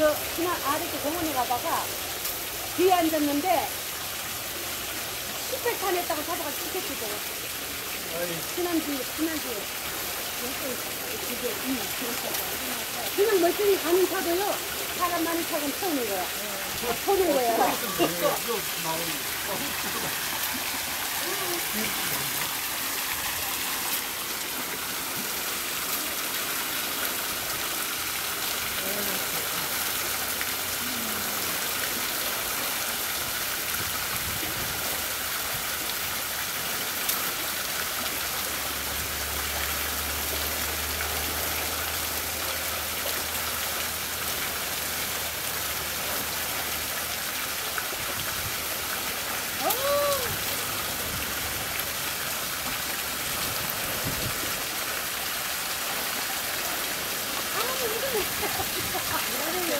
저 지난 아래쪽 공원에 가다가 뒤에 앉았는데 10회 타냈다고 사다가 티켓 주더라고. 지난주에, 지난주에. 그냥 멀쩡히 가는 차도요. 사람 많은 차는 태우는 거야. 터는 거야. 見られるよ